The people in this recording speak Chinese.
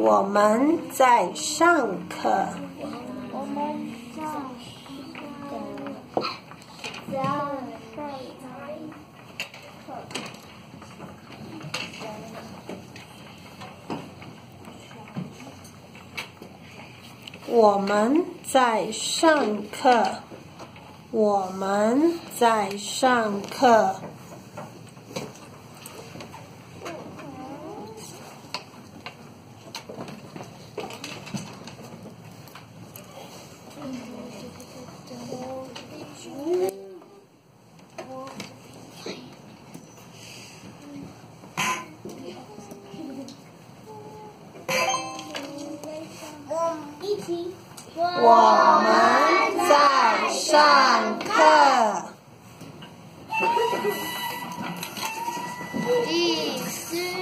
我们在上课。我们在上我们在上课。我们在上课。我们在上课。一。